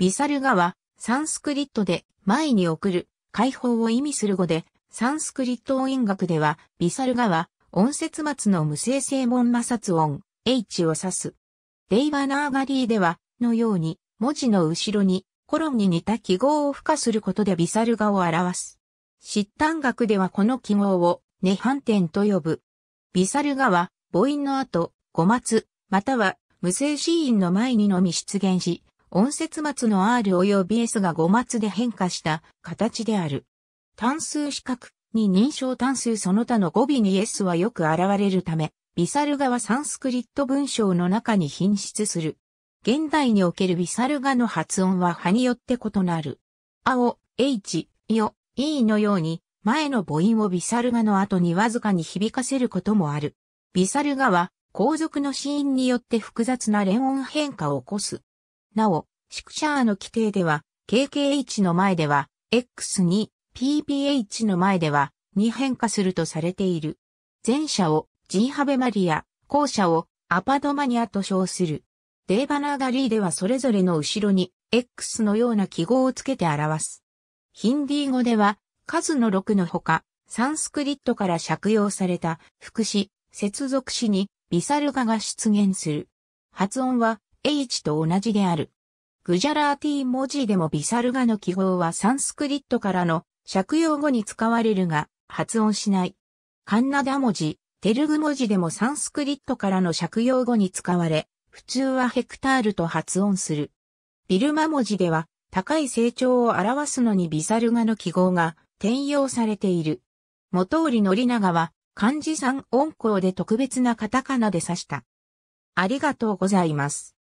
ビサルガはサンスクリットで前に送る解放を意味する語で、サンスクリット音韻学ではビサルガは音節末の無声声門摩擦音 H を指す。デイバナーガリーではのように文字の後ろにコロンに似た記号を付加することでビサルガを表す。疾患学ではこの記号をネハンテンと呼ぶ。ビサルガは母音の後、語末、または無声子音の前にのみ出現し、音節末の R 及び S が語末で変化した形である。単数比較に認証単数その他の語尾に S はよく現れるため、ビサルガはサンスクリット文章の中に品質する。現代におけるビサルガの発音は葉によって異なる。青、H、よ、E のように前の母音をビサルガの後にわずかに響かせることもある。ビサルガは後続の子音によって複雑な連音変化を起こす。なお、シクシャーの規定では、KKH の前では、X に、PPH の前では、に変化するとされている。前者を、G ハベマリア、後者を、アパドマニアと称する。デーバナーガリーではそれぞれの後ろに、X のような記号をつけて表す。ヒンディー語では、数の6のほか、サンスクリットから借用された、副詞、接続詞に、ビサルガが出現する。発音は H と同じである。グジャラーティ文字でもビサルガの記号はサンスクリットからの借用語に使われるが発音しない。カンナダ文字、テルグ文字でもサンスクリットからの借用語に使われ、普通はヘクタールと発音する。ビルマ文字では高い成長を表すのにビサルガの記号が転用されている。元織のり長は漢字三音項で特別なカタカナで指した。ありがとうございます。